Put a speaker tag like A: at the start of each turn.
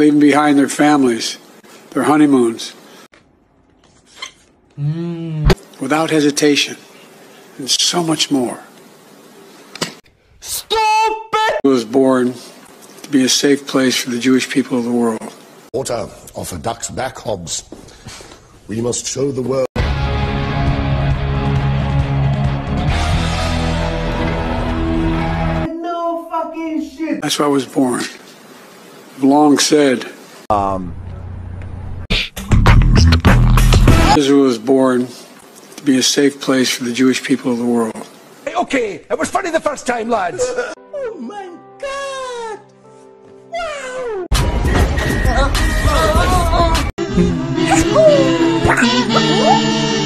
A: leaving behind their families, their honeymoons, without hesitation, and so much more.
B: Stupid!
A: It was born to be a safe place for the Jewish people of the world.
C: Water off a duck's back, Hobbs. We must show the world.
D: No fucking shit.
A: That's why I was born. I've long said. Um. Israel was born to be a safe place for the Jewish people of the world.
B: Okay, it was funny the first time, lads.
D: Oh my god. Wow.